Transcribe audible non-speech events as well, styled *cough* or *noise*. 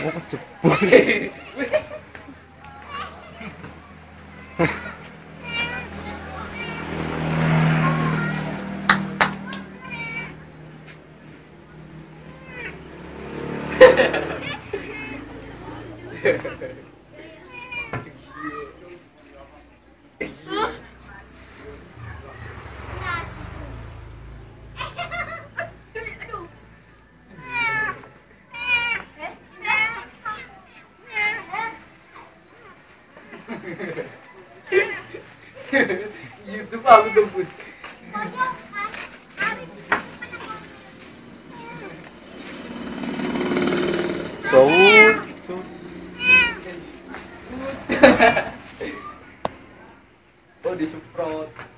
分かっちゃ Yeah. *laughs* YouTube aku debut. So. saud. *laughs* Oh disemprot.